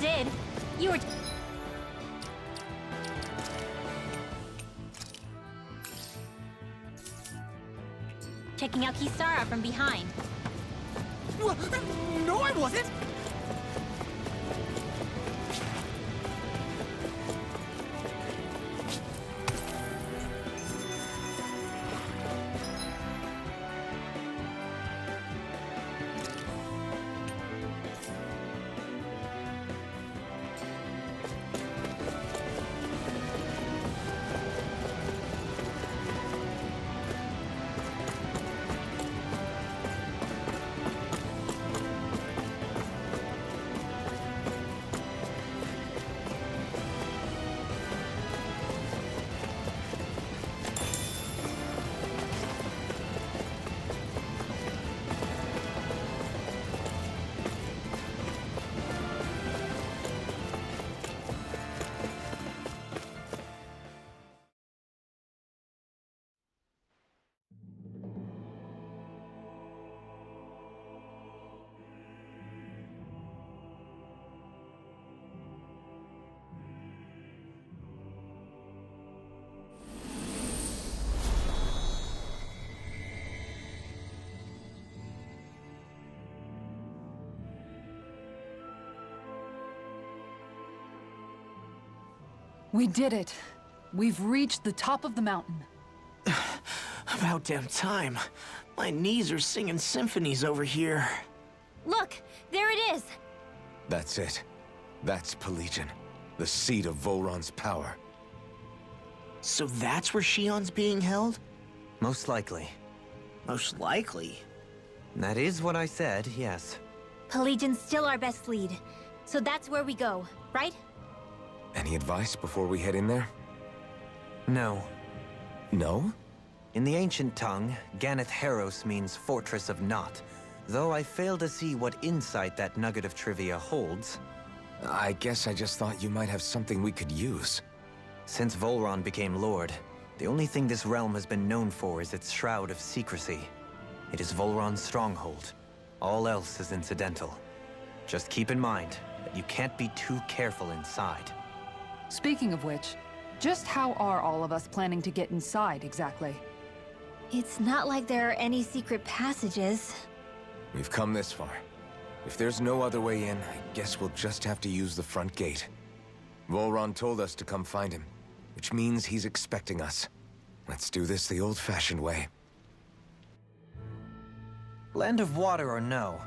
did. We did it. We've reached the top of the mountain. About damn time. My knees are singing symphonies over here. Look! There it is! That's it. That's Pelegion, the seat of Vholran's power. So that's where Shionne's being held? Most likely. Most likely. That is what I said, yes. Pelegion's still our best lead. So that's where we go, right? Any advice before we head in there? No. No? In the ancient tongue, Ganath Haros means Fortress of Naught, though I fail to see what insight that nugget of trivia holds. I guess I just thought you might have something we could use. Since Vholran became Lord, the only thing this realm has been known for is its shroud of secrecy. It is Vholran's stronghold. All else is incidental. Just keep in mind that you can't be too careful inside. Speaking of which, just how are all of us planning to get inside exactly? It's not like there are any secret passages. We've come this far. If there's no other way in, I guess we'll just have to use the front gate. Vholran told us to come find him, which means he's expecting us. Let's do this the old-fashioned way. Land of water or no,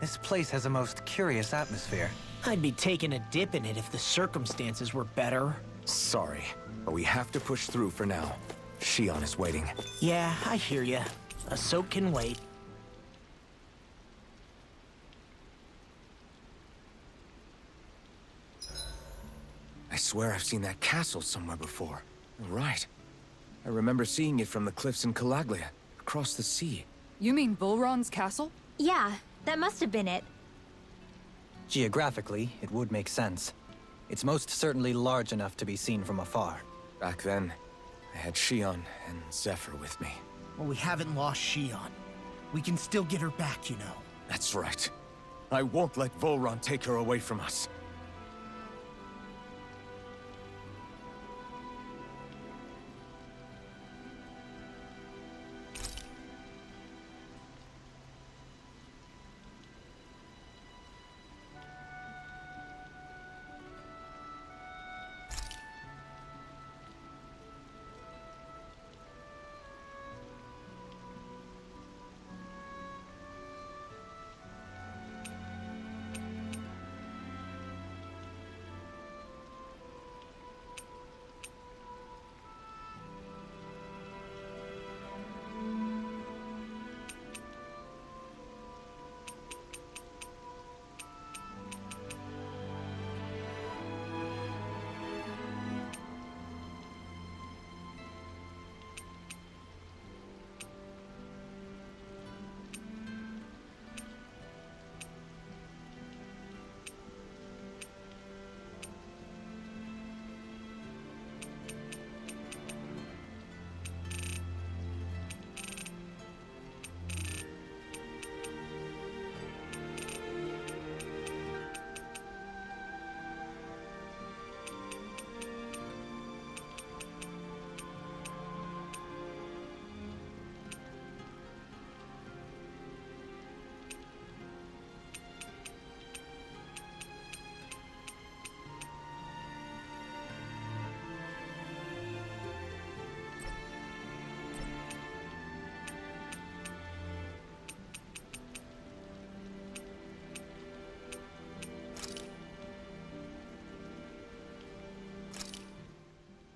this place has a most curious atmosphere. I'd be taking a dip in it if the circumstances were better. Sorry, but we have to push through for now. Shionne is waiting. Yeah, I hear ya. A soak can wait. I swear I've seen that castle somewhere before. Right. I remember seeing it from the cliffs in Calaglia, across the sea. You mean Vholran's castle? Yeah, that must have been it. Geographically, it would make sense. It's most certainly large enough to be seen from afar. Back then, I had Shionne and Zephyr with me. Well, we haven't lost Shionne. We can still get her back, you know. That's right. I won't let Vholran take her away from us.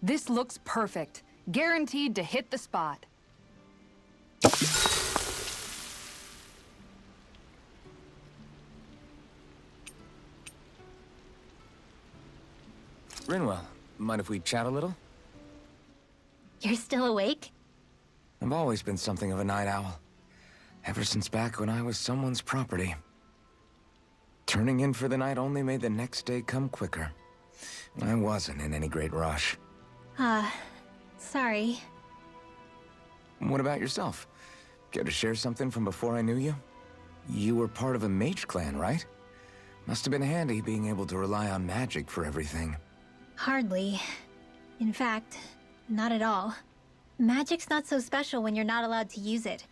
This looks perfect. Guaranteed to hit the spot. Rinwell, mind if we chat a little? You're still awake? I've always been something of a night owl. Ever since back when I was someone's property. Turning in for the night only made the next day come quicker. I wasn't in any great rush. Uh, sorry. What about yourself? Care to share something from before I knew you? You were part of a mage clan, right? Must have been handy being able to rely on magic for everything. Hardly. In fact, not at all. Magic's not so special when you're not allowed to use it.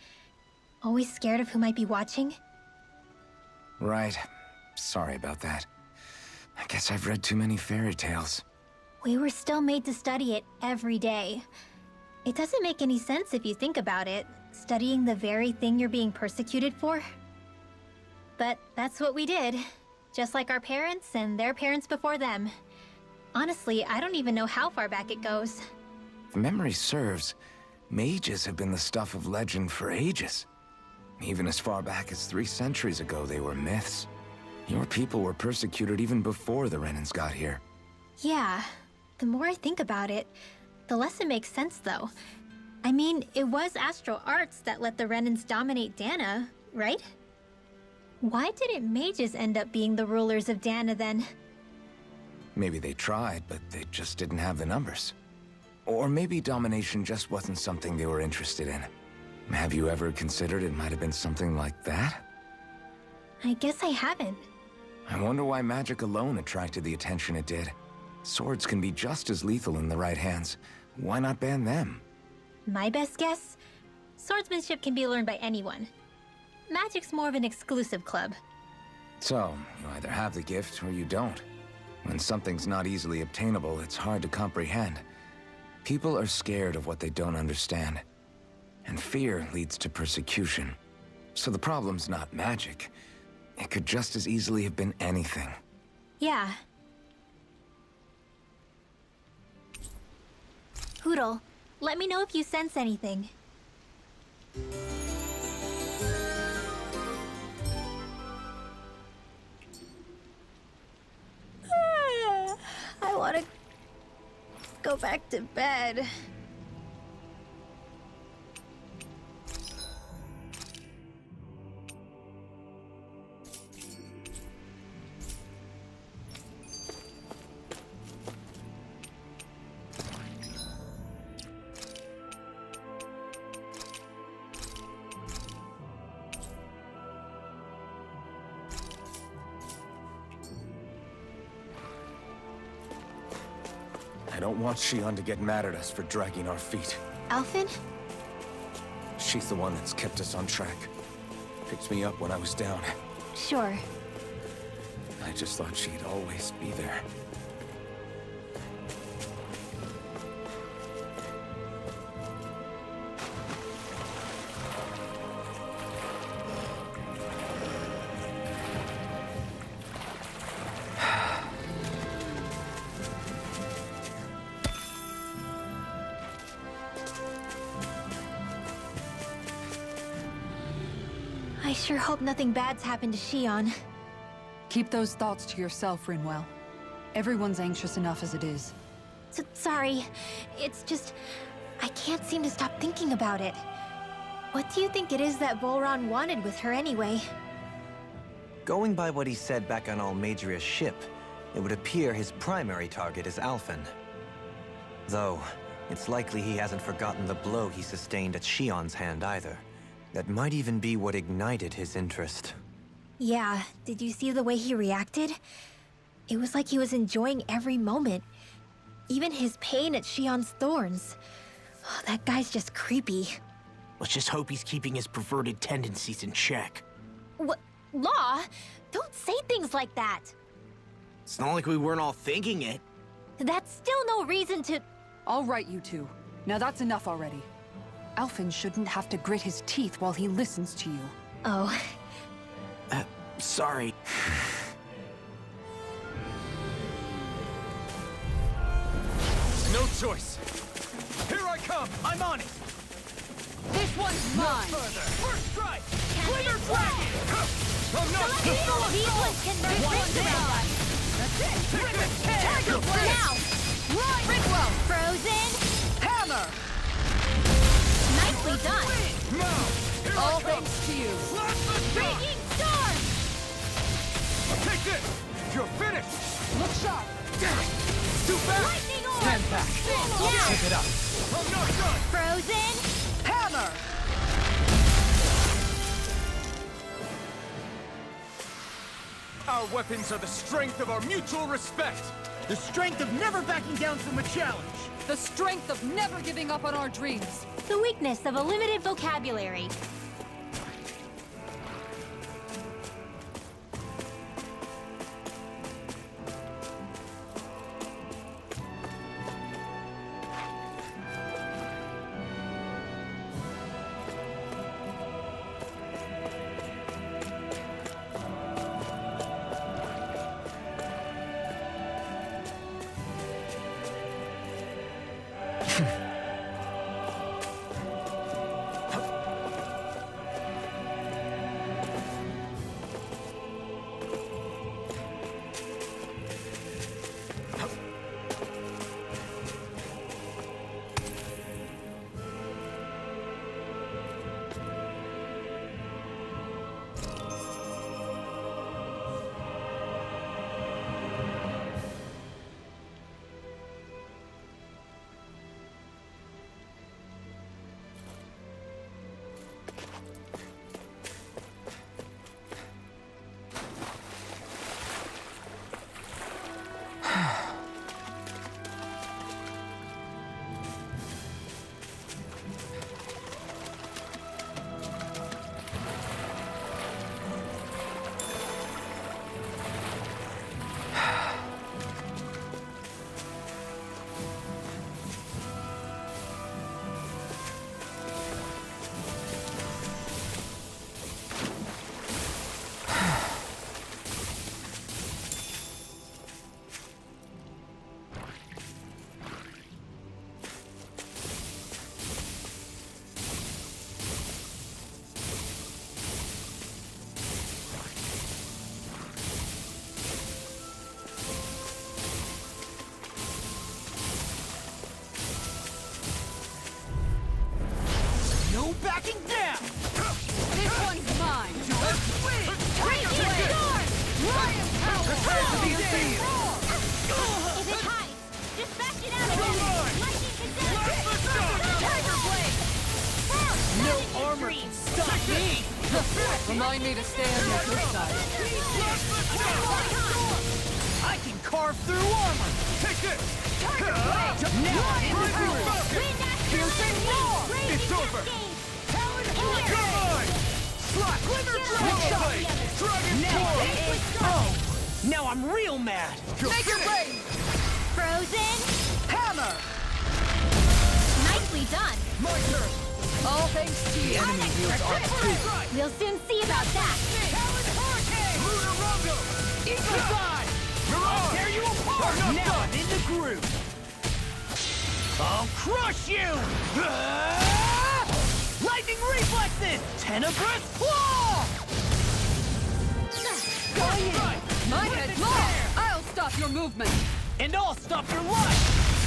Always scared of who might be watching? Right. Sorry about that. I guess I've read too many fairy tales. We were still made to study it every day. It doesn't make any sense if you think about it, studying the very thing you're being persecuted for. But that's what we did, just like our parents and their parents before them. Honestly, I don't even know how far back it goes. If memory serves, mages have been the stuff of legend for ages. Even as far back as three centuries ago, they were myths. Your people were persecuted even before the Renans got here. Yeah, the more I think about it, the less it makes sense though. I mean, it was Astral Arts that let the Renans dominate Dana, right? Why didn't mages end up being the rulers of Dana then? Maybe they tried, but they just didn't have the numbers. Or maybe domination just wasn't something they were interested in. Have you ever considered it might have been something like that? I guess I haven't. I wonder why magic alone attracted the attention it did. Swords can be just as lethal in the right hands. Why not ban them? My best guess? Swordsmanship can be learned by anyone. Magic's more of an exclusive club. So, you either have the gift or you don't. When something's not easily obtainable, it's hard to comprehend. People are scared of what they don't understand. And fear leads to persecution. So the problem's not magic. It could just as easily have been anything. Yeah. Hootle, let me know if you sense anything. I want to go back to bed. Shionne to get mad at us for dragging our feet. Alphen? She's the one that's kept us on track. Picked me up when I was down. Sure. I just thought she'd always be there. Sure hope nothing bad's happened to Shionne. Keep those thoughts to yourself, Rinwell. Everyone's anxious enough as it is. S sorry. It's just... I can't seem to stop thinking about it. What do you think it is that Vholran wanted with her anyway? Going by what he said back on Almeidrea's ship, it would appear his primary target is Alphen. Though, it's likely he hasn't forgotten the blow he sustained at Shionne's hand either. That might even be what ignited his interest. Yeah, did you see the way he reacted? It was like he was enjoying every moment. Even his pain at Shionne's thorns. Oh, that guy's just creepy. Let's just hope he's keeping his perverted tendencies in check. What? Law? Don't say things like that. It's not like we weren't all thinking it. That's still no reason to... All right, you two. Now that's enough already. Alphen shouldn't have to grit his teeth while he listens to you. Oh, Uh, sorry. No choice. Here I come. I'm on it! This one's mine! Further. First strike! Glitter Dragon! I'm not These ones can This rip one's the mine! Tiger Blade! Now! Right! Rinwell! Frozen! Hammer! Nicely done! Now. All thanks to you. Blast the shot. Raging Storm! Take this. You're finished. Look sharp! Too fast. Lightning Orb! Stand back. Now! Keep it up. Oh, I'm not done. Frozen! Hammer! Our weapons are the strength of our mutual respect. The strength of never backing down from a challenge. The strength of never giving up on our dreams. The weakness of a limited vocabulary. Remind me to stay on your good side. I can carve through armor! Take this. Now I'm in the groove! Wind Axe Piercing It's over. Cascade! Talon Here. You're mine. Slot! Glitter Blade! Dragon Now, Claw. oh! Now I'm real mad! You're Make it finished. rain! Frozen! Hammer! Nicely done! My turn. All thanks to you. Enemy wheels are too! We'll soon see about that! Talon Hurricane! Lunar Rondo. Eagle Side! Mirage. Tear you apart! I'm not Now done. I'm in the groove! I'll crush you! Ah! Lightning reflexes! Tenebrous claw! Go in! My head's long! I'll stop your movement! And I'll stop your life!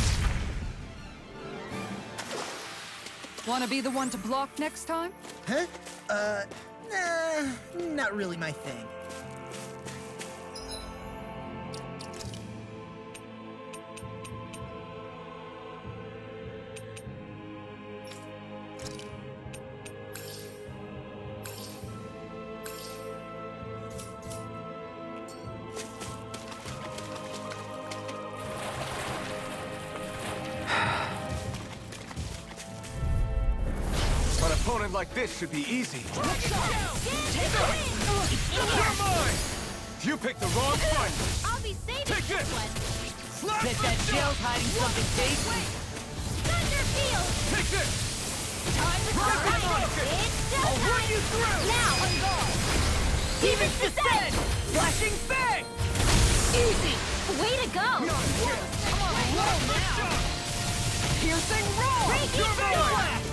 Wanna be the one to block next time? Huh? Uh, nah, not really my thing. Opponent like this should be easy. You're mine. You picked the wrong fight. I'll be saving Take this this. one! Slap Bet that shot. jail's hiding something tasty. Thunder Take this. Time to Rocket survive! Rocket. It's I'll run you through! Now! Demon's Descent! Flashing Fang! Easy! Way to go! Not yet. Come on, Blast the shot. Piercing roar! Breaking storm!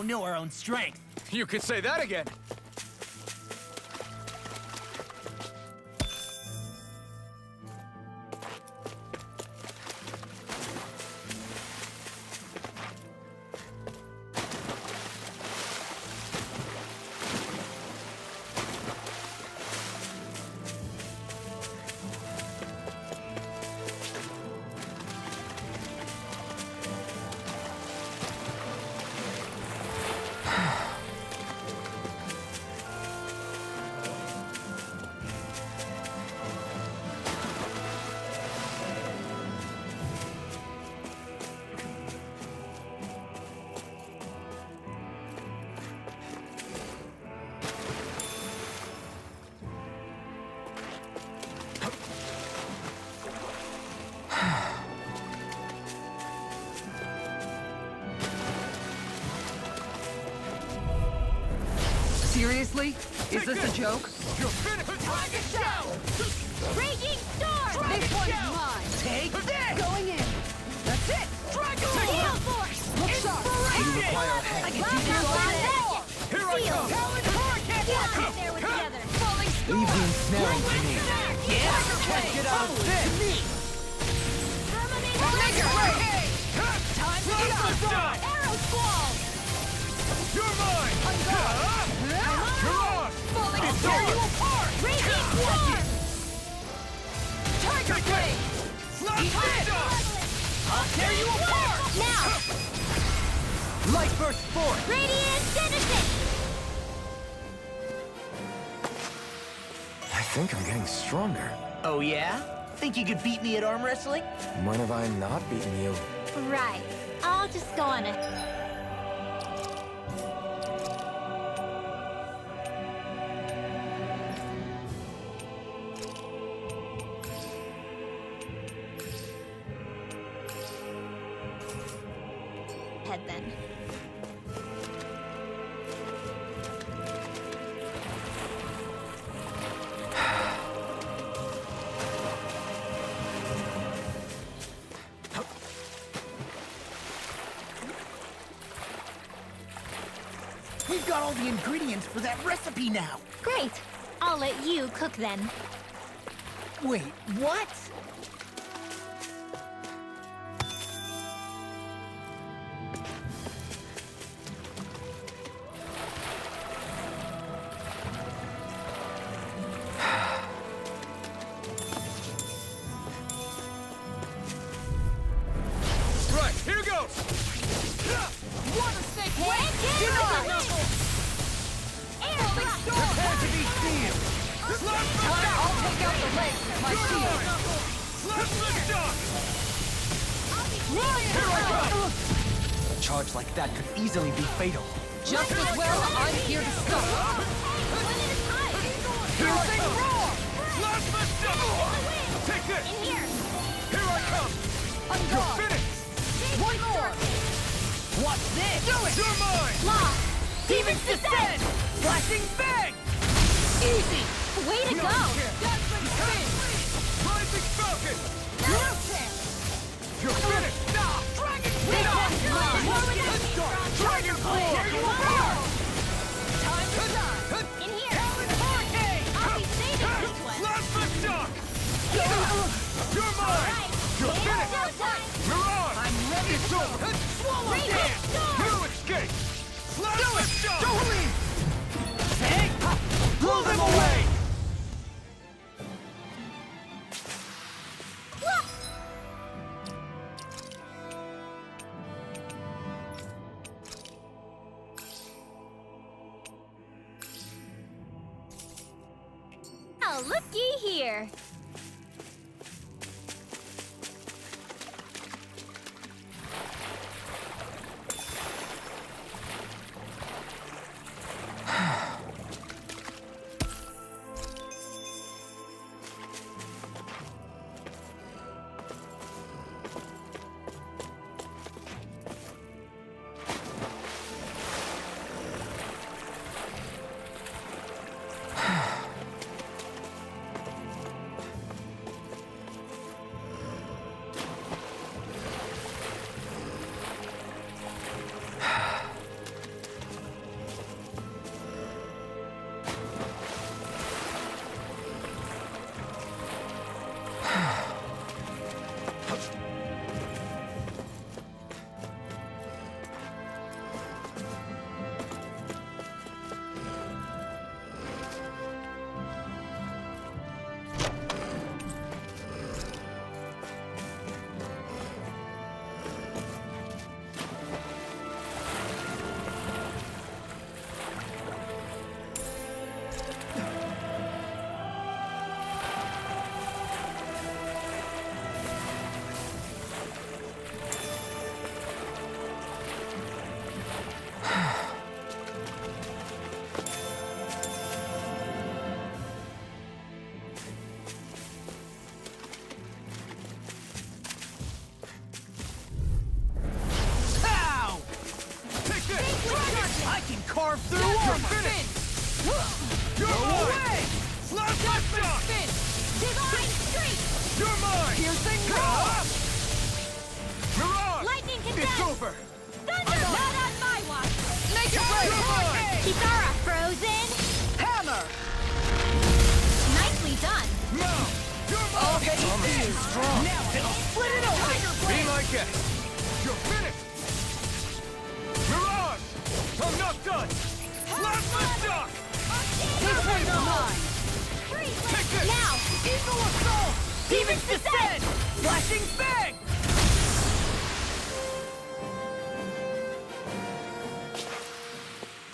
don't know our own strength. You could say that again! Joke? You're finished! Dragon Shell! Raging Storm! Dragon This one's mine! Take this! Going in! That's it! Dragon Gale Force! Look sharp! Inspiration. I can teach you a lot! Here I come! Talon Hurricane! Get out there with the other! Falling storm! Leave the ensnaring to me. Yeah, can't get out of this! To Me! Tiger blade! Time to get out! Arrow Squall! You're mine! Mirage! Falling It's storm! apart! Raging Storm! Tiger blade! Eat! I'll tear you apart! Now! Light burst forth! Radiant Citizen! I think I'm getting stronger. Oh yeah? Think you could beat me at arm wrestling? When have I not beaten you? Right. I'll just go on a... now! Great! I'll let you cook then. On You're finished! One more. What's this? Do it! You're mine! Lost! Demons descend! Flashing Fang! Easy. Way to go! Rising Falcon! No! You're finished! Dragon Big one! More with that Dragon Claw! Time to shine! In here! I'll be saving this one! Let's the shock! You're mine! Right! You're It's finished! showtime! On! I'm ready It's over! Swallow Great down! hit, Storm! You escape! Let's the shock! Take! Blow them away! Flashing Fang!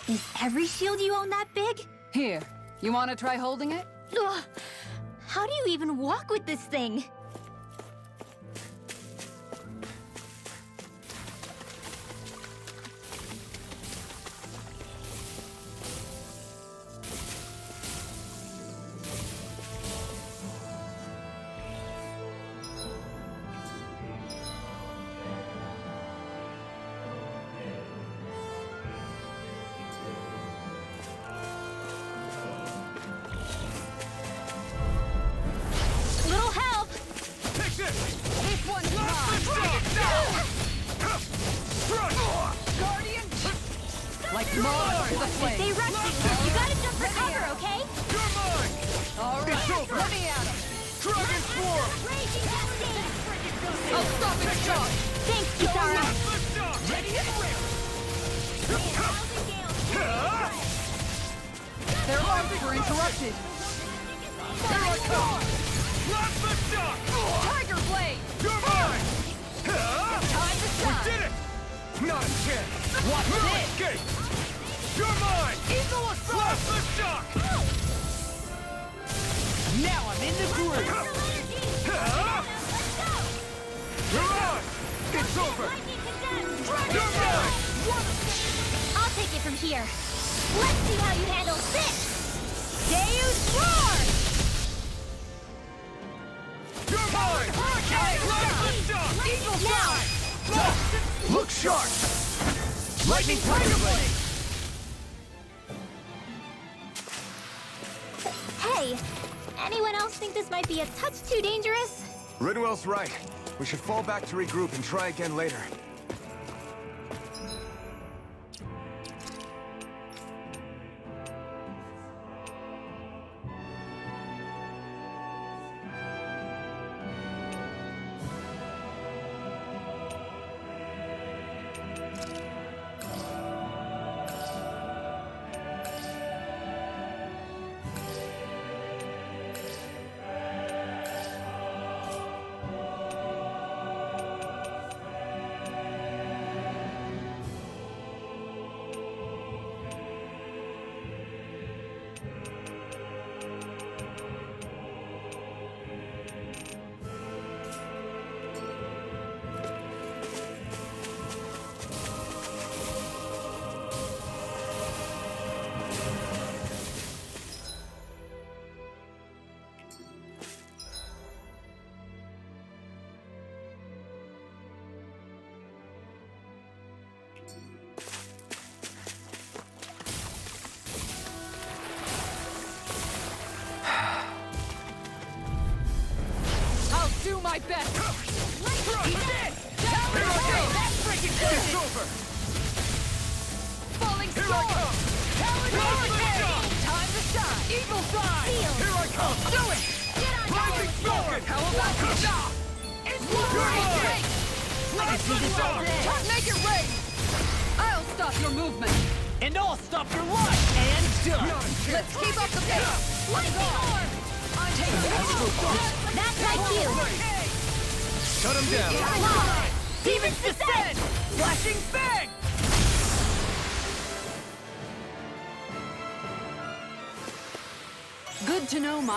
Is every shield you own that big? Here. You want to try holding it? Ugh. How do you even walk with this thing? Were interrupted. Here I come! The shock! Tiger blade. You're mine! Time to We shine. did it! Not a chance! What's No this? escape! You're mine! Eagle assault! Let's the shock! Now I'm in the groove! You're on! It's over! You're mine! I'll take it from here. Let's see how you handle this! Look sharp! Lightning! Hey, anyone else think this might be a touch too dangerous? Rinwell's right. We should fall back to regroup and try again later.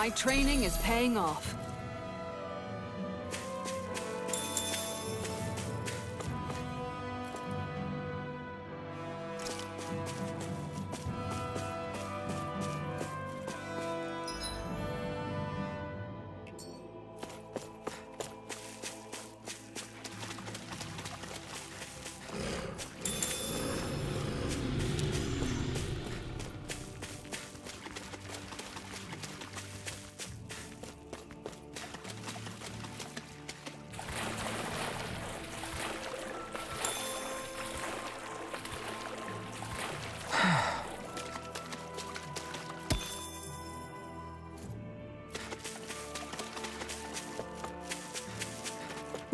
My training is paying off.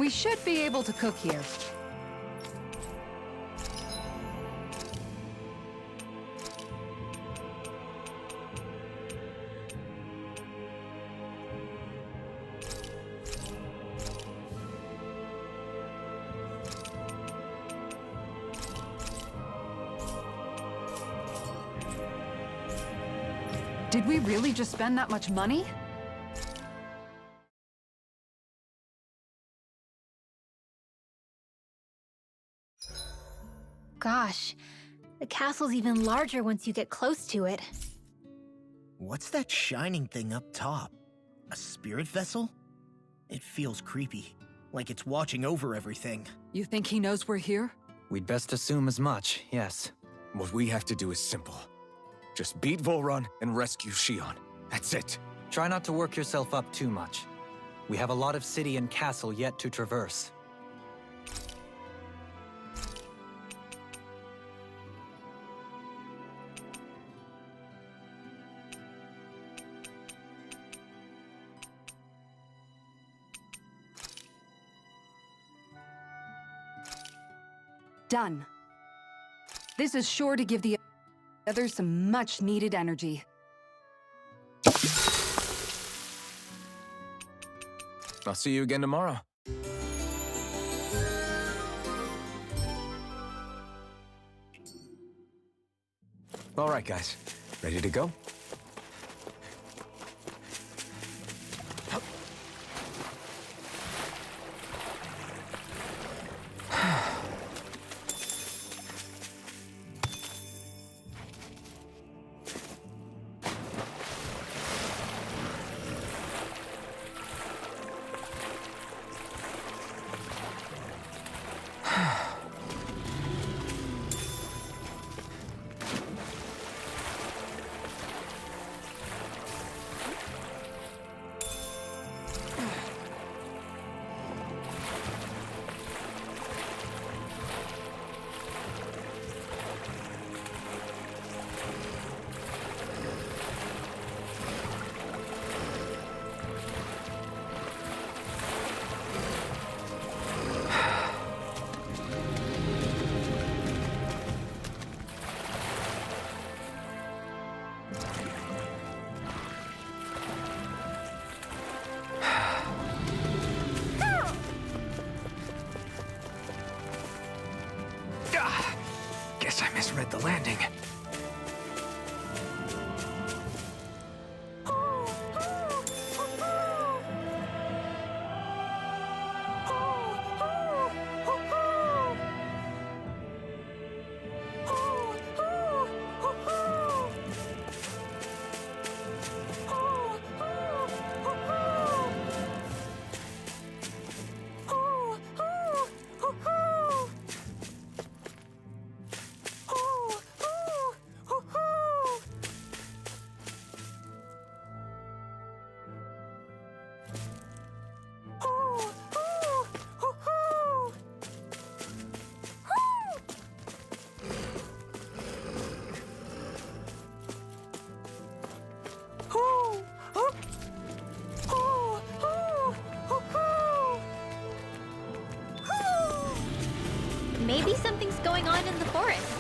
We should be able to cook here. Did we really just spend that much money? Castle's even larger once you get close to it. What's that shining thing up top? A spirit vessel? It feels creepy, like it's watching over everything. You think he knows we're here? We'd best assume as much, yes. What we have to do is simple. Just beat Vholran and rescue Shionne. That's it. Try not to work yourself up too much. We have a lot of city and castle yet to traverse. Done. This is sure to give the others some much needed energy. I'll see you again tomorrow. All right, guys. Ready to go? Landing. Maybe something's going on in the forest.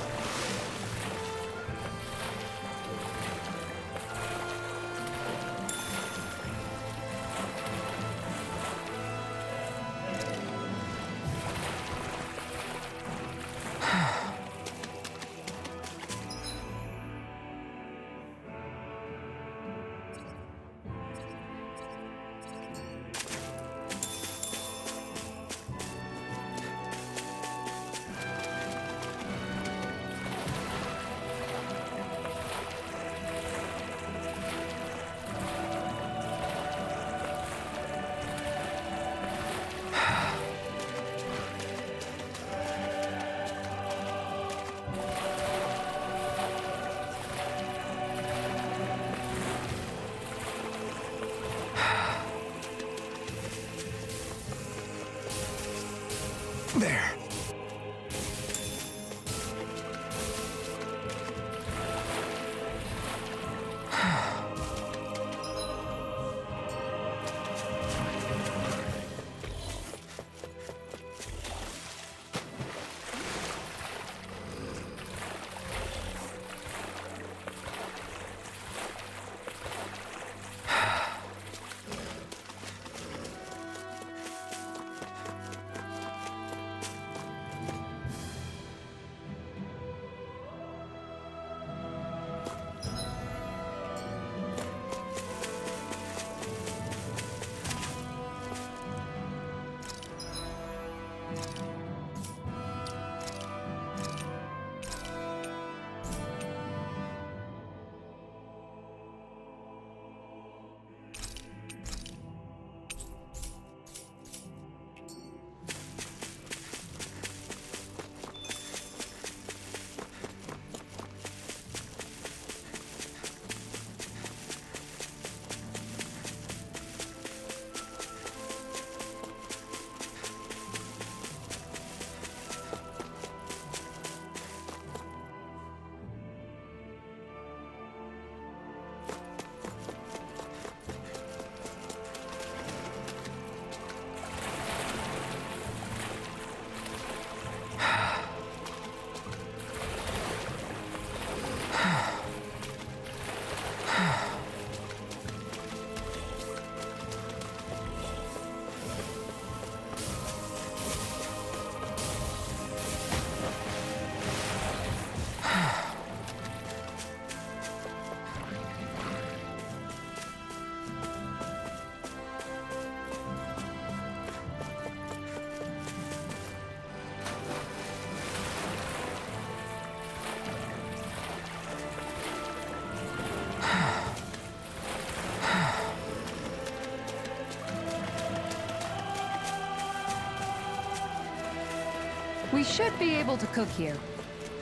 We should be able to cook here.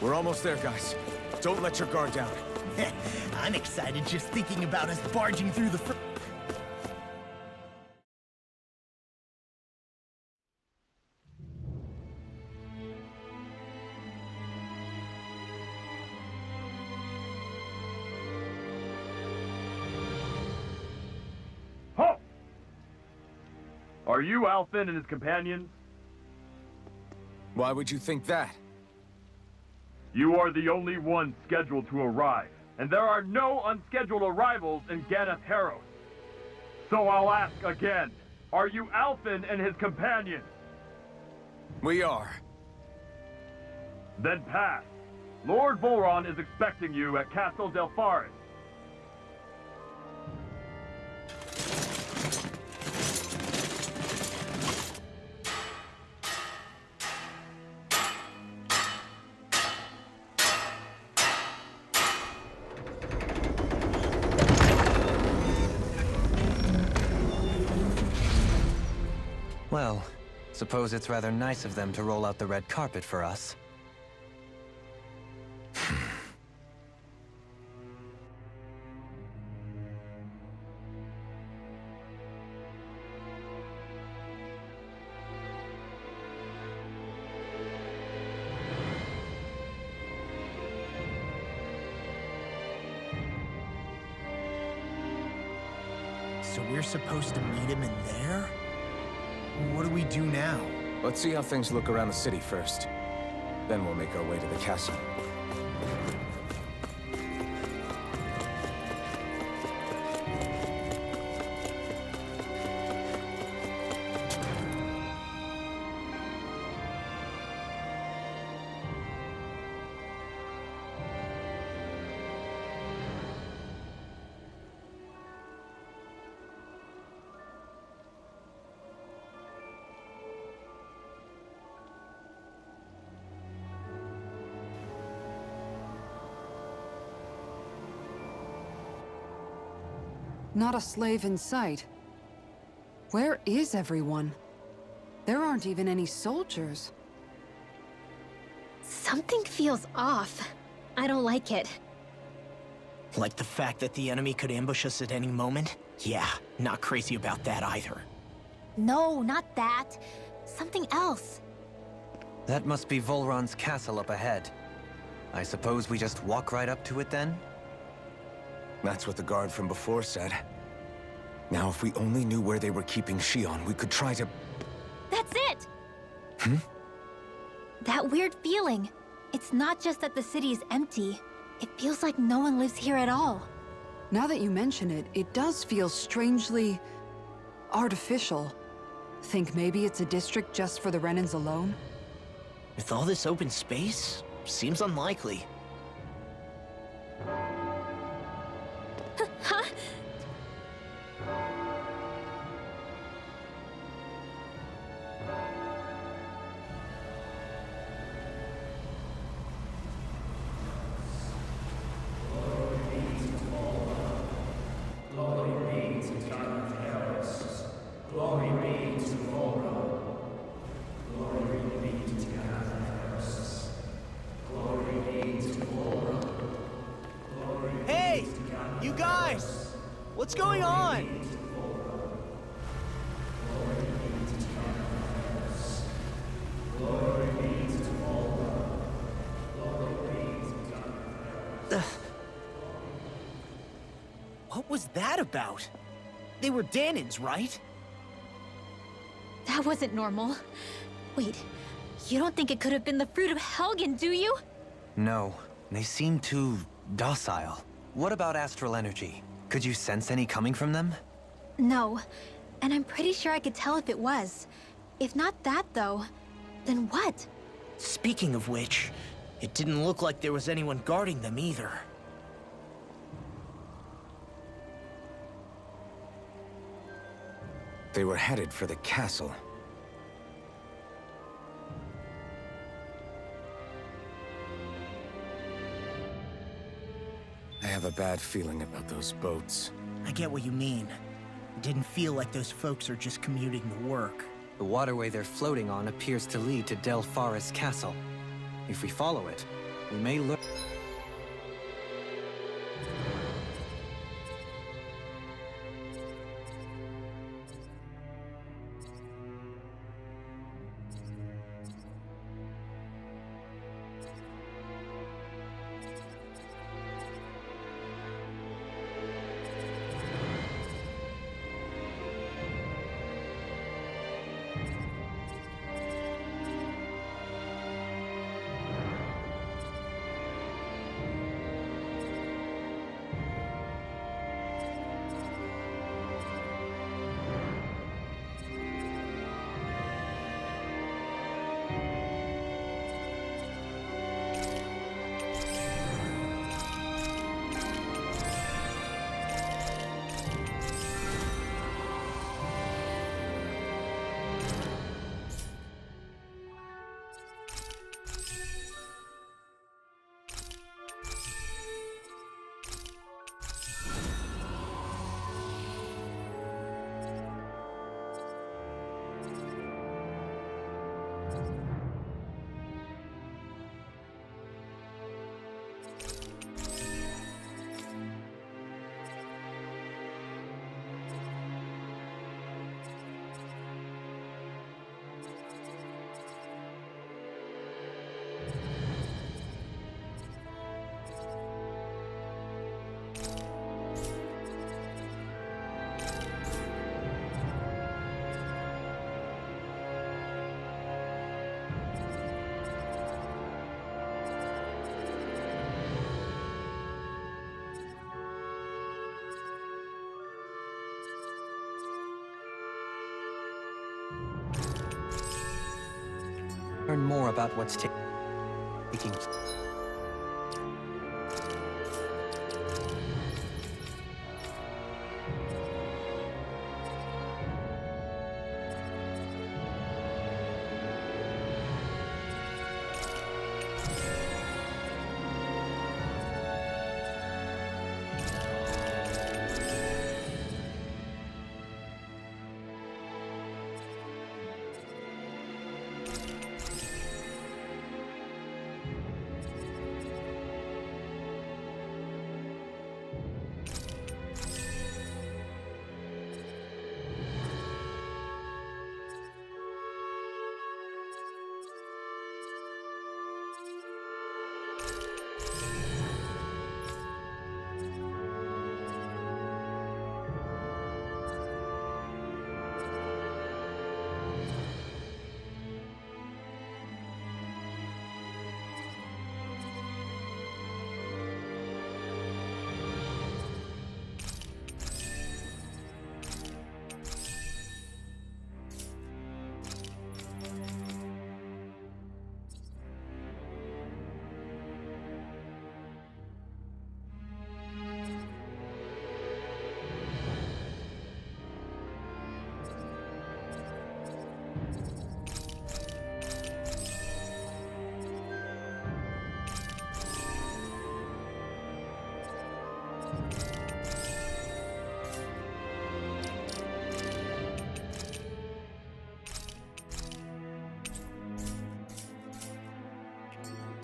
We're almost there, guys. Don't let your guard down. I'm excited just thinking about us barging through the fr- Halt! Are you Alphen and his companions? Why would you think that? You are the only one scheduled to arrive, and there are no unscheduled arrivals in Ganath Haros. So I'll ask again, are you Alphen and his companions? We are. Then pass. Lord Vholran is expecting you at Castle Delpharis. Well, suppose it's rather nice of them to roll out the red carpet for us. Let's see how things look around the city first. Then we'll make our way to the castle. Not a slave in sight. Where is everyone? There aren't even any soldiers. Something feels off. I don't like it. Like the fact that the enemy could ambush us at any moment? Yeah, not crazy about that either. No, not that. Something else. That must be Vholran's castle up ahead. I suppose we just walk right up to it then? That's what the guard from before said. Now, if we only knew where they were keeping Shionne, we could try to... That's it! Hmm? That weird feeling. It's not just that the city is empty. It feels like no one lives here at all. Now that you mention it, it does feel strangely... artificial. Think maybe it's a district just for the Renans alone? With all this open space, seems unlikely. What was that about? They were Dahnans, right? That wasn't normal. Wait, you don't think it could have been the fruit of Helgen, do you? No, they seem too docile. What about astral energy? Could you sense any coming from them? No, and I'm pretty sure I could tell if it was. If not that, though, then what? Speaking of which, it didn't look like there was anyone guarding them either. They were headed for the castle. I have a bad feeling about those boats. I get what you mean. It didn't feel like those folks are just commuting to work. The waterway they're floating on appears to lead to Del Faris Castle. If we follow it, we may learn... learn more about what's taking place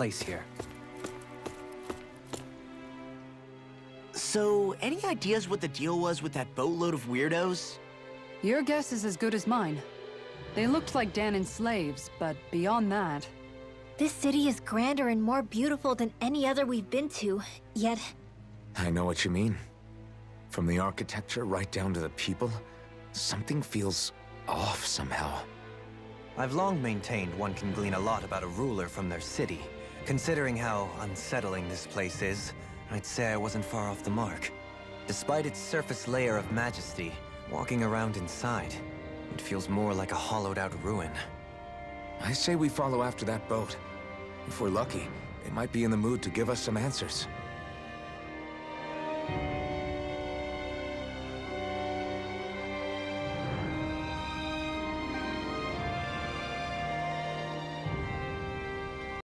here. So, any ideas what the deal was with that boatload of weirdos? Your guess is as good as mine. They looked like Dahnan slaves, but beyond that... This city is grander and more beautiful than any other we've been to, yet... I know what you mean. From the architecture right down to the people, something feels off somehow. I've long maintained one can glean a lot about a ruler from their city. Considering how unsettling this place is, I'd say I wasn't far off the mark. Despite its surface layer of majesty, walking around inside, it feels more like a hollowed-out ruin. I say we follow after that boat. If we're lucky, they might be in the mood to give us some answers.